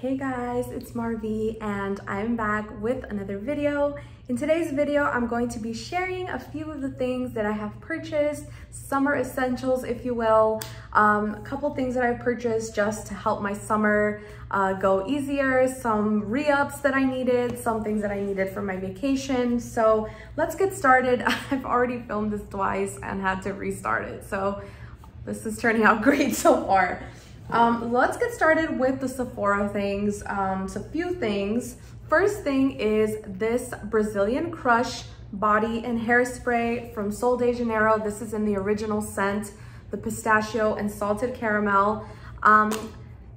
Hey guys, it's Marvi and I'm back with another video. In today's video, I'm going to be sharing a few of the things that I have purchased, summer essentials, if you will. Um, a couple things that I've purchased just to help my summer uh, go easier, some re-ups that I needed, some things that I needed for my vacation. So let's get started. I've already filmed this twice and had to restart it. So this is turning out great so far. Um, let's get started with the Sephora things. Um, so a few things. First thing is this Brazilian Crush body and hairspray from Sol de Janeiro. This is in the original scent, the pistachio and salted caramel. Um,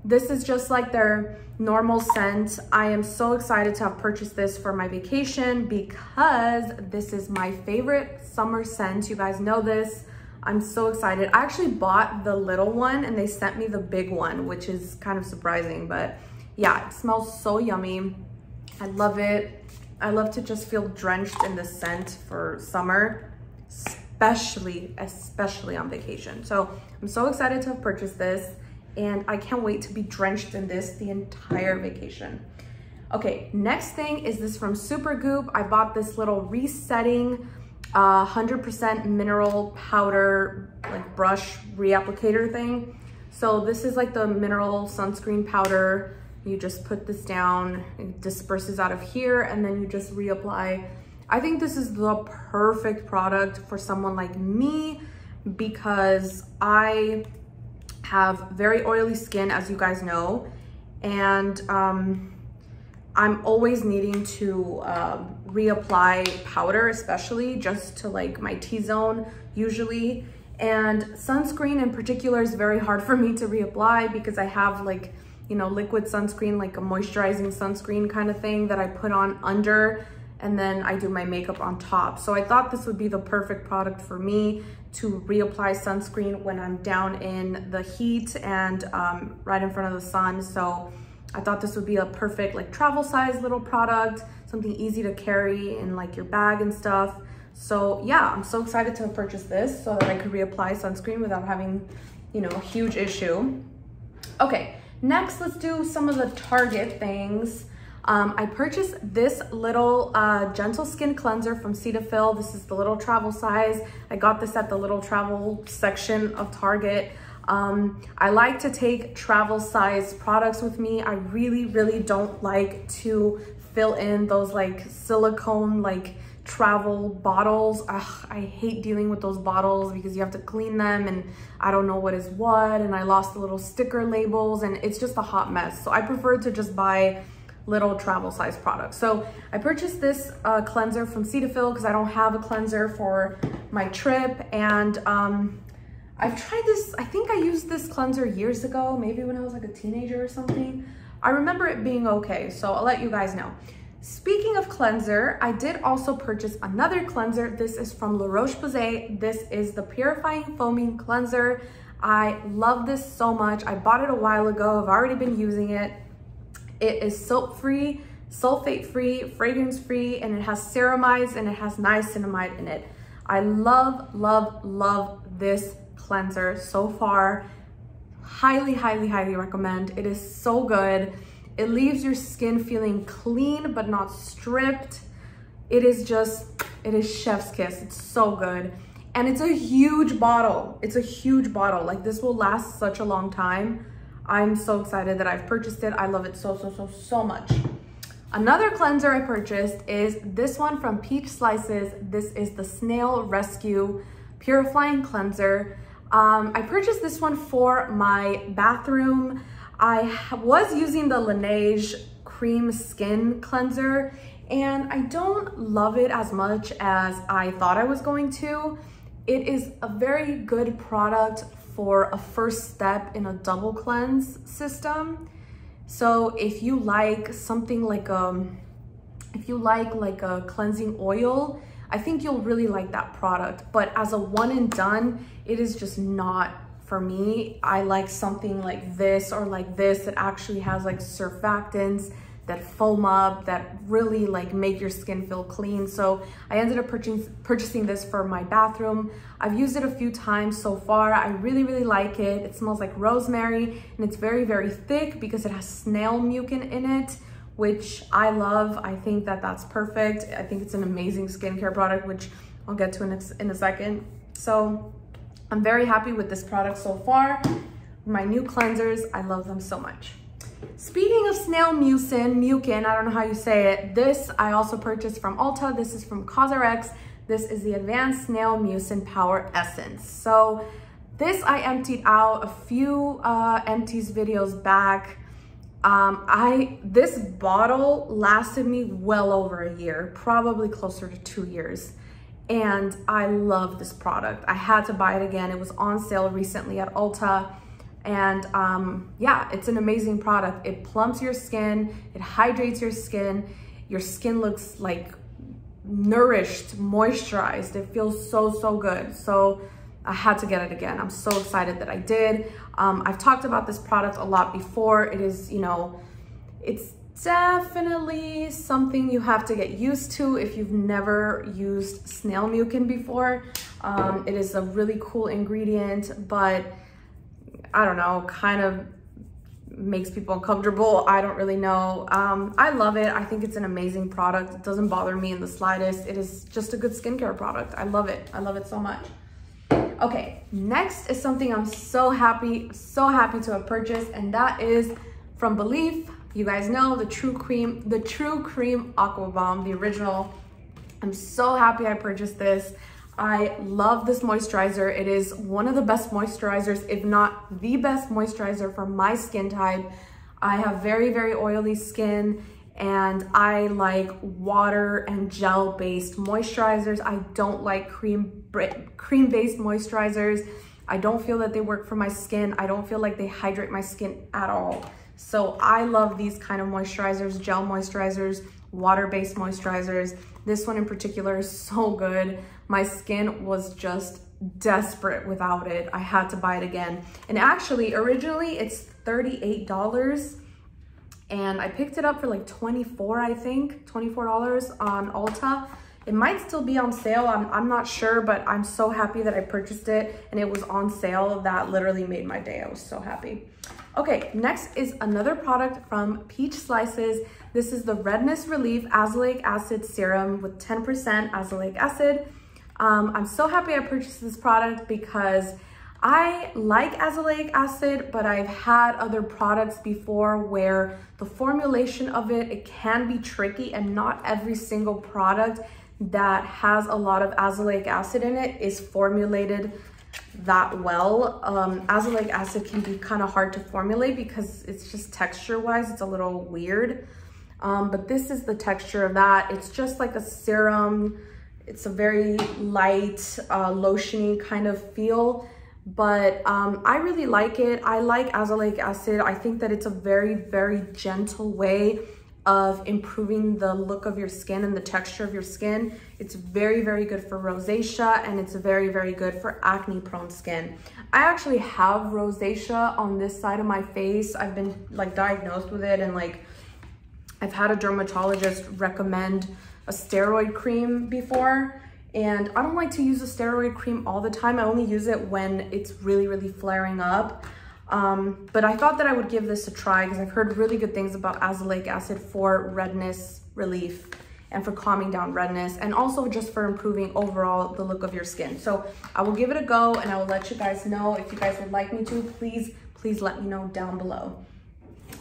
this is just like their normal scent. I am so excited to have purchased this for my vacation because this is my favorite summer scent. You guys know this. I'm so excited. I actually bought the little one and they sent me the big one, which is kind of surprising, but yeah, it smells so yummy. I love it. I love to just feel drenched in the scent for summer, especially, especially on vacation. So I'm so excited to have purchased this and I can't wait to be drenched in this the entire vacation. Okay, next thing is this from Supergoop. I bought this little resetting 100% mineral powder, like brush reapplicator thing. So this is like the mineral sunscreen powder. You just put this down, it disperses out of here, and then you just reapply. I think this is the perfect product for someone like me because I have very oily skin, as you guys know, and um, I'm always needing to um, reapply powder, especially just to like my T-zone usually. And sunscreen in particular is very hard for me to reapply because I have like, you know, liquid sunscreen, like a moisturizing sunscreen kind of thing that I put on under and then I do my makeup on top. So I thought this would be the perfect product for me to reapply sunscreen when I'm down in the heat and um, right in front of the sun. So I thought this would be a perfect like travel size little product, something easy to carry in like your bag and stuff. So yeah, I'm so excited to purchase this so that I could reapply sunscreen without having, you know, a huge issue. Okay, next let's do some of the Target things. Um, I purchased this little uh, gentle skin cleanser from Cetaphil. This is the little travel size. I got this at the little travel section of Target. Um, I like to take travel size products with me. I really, really don't like to fill in those like silicone like travel bottles. Ugh, I hate dealing with those bottles because you have to clean them and I don't know what is what and I lost the little sticker labels and it's just a hot mess. So I prefer to just buy little travel size products. So I purchased this uh, cleanser from Cetaphil because I don't have a cleanser for my trip and um, I've tried this, I think I used this cleanser years ago, maybe when I was like a teenager or something. I remember it being okay, so I'll let you guys know. Speaking of cleanser, I did also purchase another cleanser. This is from La Roche-Posay. This is the Purifying Foaming Cleanser. I love this so much. I bought it a while ago. I've already been using it. It is soap-free, sulfate-free, fragrance-free, and it has ceramides and it has niacinamide in it. I love, love, love this cleanser so far. Highly, highly, highly recommend. It is so good. It leaves your skin feeling clean, but not stripped. It is just, it is chef's kiss. It's so good. And it's a huge bottle. It's a huge bottle. Like this will last such a long time. I'm so excited that I've purchased it. I love it so, so, so, so much. Another cleanser I purchased is this one from Peach Slices. This is the Snail Rescue Purifying Cleanser. Um, I purchased this one for my bathroom. I was using the Laneige Cream Skin Cleanser and I don't love it as much as I thought I was going to. It is a very good product for a first step in a double cleanse system. So if you like something like a, um, if you like like a cleansing oil, I think you'll really like that product. But as a one and done, it is just not for me. I like something like this or like this that actually has like surfactants that foam up, that really like make your skin feel clean. So I ended up purchasing, purchasing this for my bathroom. I've used it a few times so far. I really, really like it. It smells like rosemary and it's very, very thick because it has snail mucin in it which I love. I think that that's perfect. I think it's an amazing skincare product, which I'll get to in a, in a second. So I'm very happy with this product so far. My new cleansers, I love them so much. Speaking of snail mucin, mucin, I don't know how you say it. This I also purchased from Ulta. This is from CosRX. This is the Advanced Snail Mucin Power Essence. So this I emptied out a few uh, empties videos back. Um, I This bottle lasted me well over a year, probably closer to two years. And I love this product. I had to buy it again. It was on sale recently at Ulta. And um, yeah, it's an amazing product. It plumps your skin, it hydrates your skin. Your skin looks like nourished, moisturized. It feels so, so good. So I had to get it again. I'm so excited that I did. Um, I've talked about this product a lot before. It is, you know, it's definitely something you have to get used to if you've never used snail mucin before. Um, it is a really cool ingredient, but I don't know, kind of makes people uncomfortable. I don't really know. Um, I love it. I think it's an amazing product. It doesn't bother me in the slightest. It is just a good skincare product. I love it. I love it so much. Okay, next is something I'm so happy, so happy to have purchased, and that is from belif. You guys know the True Cream, the True Cream Aqua Bomb, the original. I'm so happy I purchased this. I love this moisturizer. It is one of the best moisturizers, if not the best moisturizer for my skin type. I have very, very oily skin and I like water and gel based moisturizers. I don't like cream cream based moisturizers. I don't feel that they work for my skin. I don't feel like they hydrate my skin at all. So I love these kind of moisturizers, gel moisturizers, water-based moisturizers. This one in particular is so good. My skin was just desperate without it. I had to buy it again. And actually, originally it's $38 and I picked it up for like 24, I think, $24 on Ulta. It might still be on sale, I'm, I'm not sure, but I'm so happy that I purchased it and it was on sale. That literally made my day, I was so happy. Okay, next is another product from Peach Slices. This is the Redness Relief Azelaic Acid Serum with 10% azelaic acid. Um, I'm so happy I purchased this product because I like azelaic acid, but I've had other products before where the formulation of it, it can be tricky and not every single product that has a lot of azelaic acid in it is formulated that well. Um, azelaic acid can be kind of hard to formulate because it's just texture wise, it's a little weird. Um, but this is the texture of that. It's just like a serum. It's a very light, uh, lotiony kind of feel but um, I really like it. I like azelaic acid. I think that it's a very, very gentle way of improving the look of your skin and the texture of your skin. It's very, very good for rosacea and it's very, very good for acne prone skin. I actually have rosacea on this side of my face. I've been like diagnosed with it and like I've had a dermatologist recommend a steroid cream before and I don't like to use a steroid cream all the time. I only use it when it's really, really flaring up. Um, but I thought that I would give this a try because I've heard really good things about azelaic acid for redness relief and for calming down redness and also just for improving overall the look of your skin. So I will give it a go and I will let you guys know if you guys would like me to, please, please let me know down below.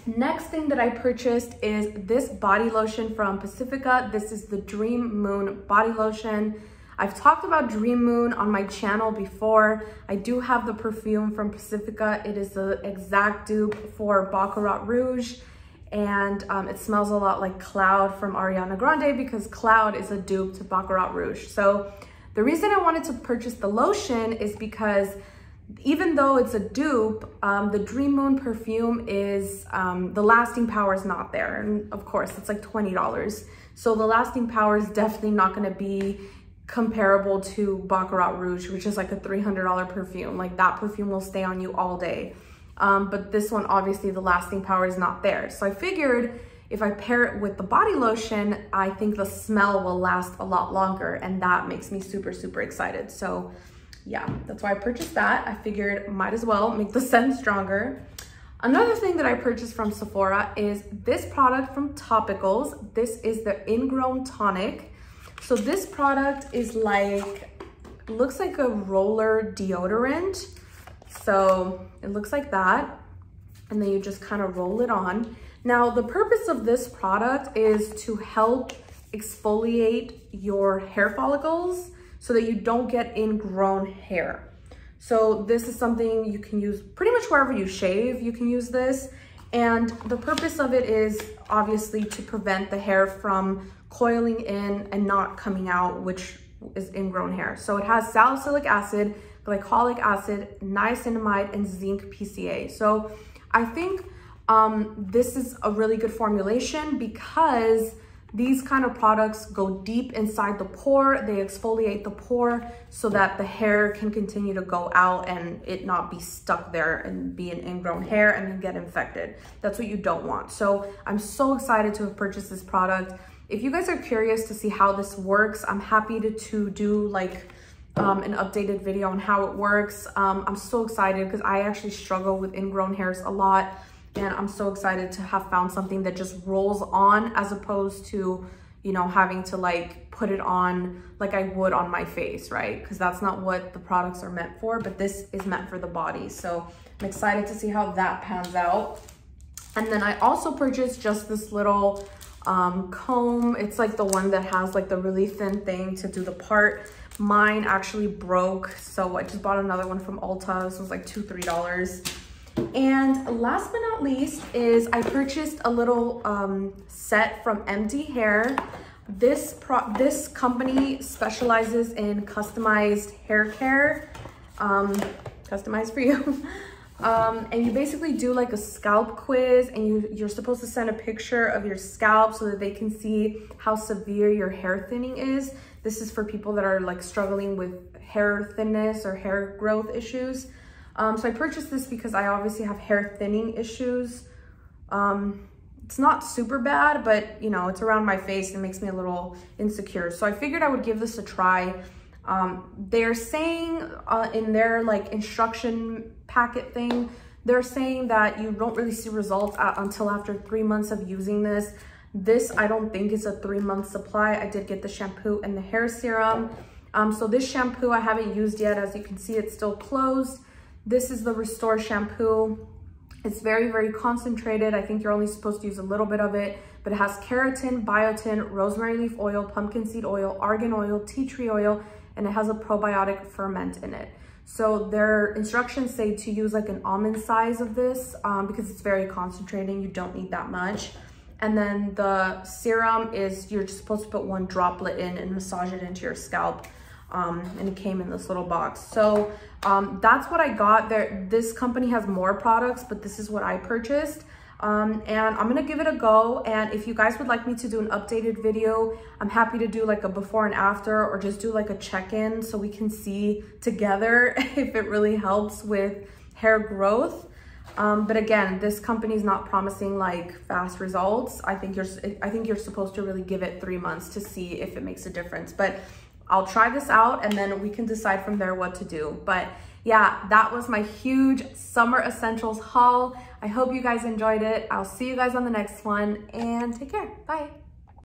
Next thing that I purchased is this body lotion from Pacifica. This is the Dream Moon body lotion. I've talked about Dream Moon on my channel before. I do have the perfume from Pacifica. It is the exact dupe for Baccarat Rouge and um, it smells a lot like Cloud from Ariana Grande because Cloud is a dupe to Baccarat Rouge. So the reason I wanted to purchase the lotion is because even though it's a dupe, um, the Dream Moon perfume is, um, the lasting power is not there. And of course, it's like $20. So the lasting power is definitely not gonna be comparable to Baccarat Rouge, which is like a $300 perfume. Like that perfume will stay on you all day. Um, but this one, obviously the lasting power is not there. So I figured if I pair it with the body lotion, I think the smell will last a lot longer and that makes me super, super excited. So yeah, that's why I purchased that. I figured might as well make the scent stronger. Another thing that I purchased from Sephora is this product from Topicals. This is the Ingrown Tonic. So this product is like, looks like a roller deodorant. So it looks like that. And then you just kind of roll it on. Now, the purpose of this product is to help exfoliate your hair follicles so that you don't get ingrown hair. So this is something you can use pretty much wherever you shave, you can use this. And the purpose of it is obviously to prevent the hair from coiling in and not coming out, which is ingrown hair. So it has salicylic acid, glycolic acid, niacinamide, and zinc PCA. So I think um, this is a really good formulation because these kind of products go deep inside the pore, they exfoliate the pore so that the hair can continue to go out and it not be stuck there and be an ingrown hair and then get infected. That's what you don't want. So I'm so excited to have purchased this product. If you guys are curious to see how this works, I'm happy to, to do like um, an updated video on how it works. Um, I'm so excited because I actually struggle with ingrown hairs a lot and I'm so excited to have found something that just rolls on as opposed to, you know, having to like put it on like I would on my face, right? Because that's not what the products are meant for, but this is meant for the body. So I'm excited to see how that pans out. And then I also purchased just this little um, comb. It's like the one that has like the really thin thing to do the part. Mine actually broke, so I just bought another one from Ulta. This was like two, three dollars. And last but not least is I purchased a little um, set from MD Hair. This, pro this company specializes in customized hair care, um, customized for you. Um, and you basically do like a scalp quiz and you, you're supposed to send a picture of your scalp so that they can see how severe your hair thinning is. This is for people that are like struggling with hair thinness or hair growth issues. Um, so I purchased this because I obviously have hair thinning issues. Um, it's not super bad, but you know, it's around my face and makes me a little insecure. So I figured I would give this a try. Um, they're saying uh, in their like instruction packet thing, they're saying that you don't really see results at, until after three months of using this. This, I don't think is a three month supply. I did get the shampoo and the hair serum. Um, so this shampoo I haven't used yet. As you can see, it's still closed. This is the Restore shampoo. It's very, very concentrated. I think you're only supposed to use a little bit of it, but it has keratin, biotin, rosemary leaf oil, pumpkin seed oil, argan oil, tea tree oil, and it has a probiotic ferment in it. So their instructions say to use like an almond size of this um, because it's very concentrating. You don't need that much. And then the serum is, you're just supposed to put one droplet in and massage it into your scalp um, and it came in this little box. So um, that's what I got there. This company has more products, but this is what I purchased. Um, and I'm gonna give it a go. And if you guys would like me to do an updated video, I'm happy to do like a before and after or just do like a check-in so we can see together if it really helps with hair growth. Um, but again, this company is not promising like fast results. I think you're, I think you're supposed to really give it three months to see if it makes a difference. But I'll try this out and then we can decide from there what to do. But yeah, that was my huge summer essentials haul. I hope you guys enjoyed it. I'll see you guys on the next one and take care. Bye.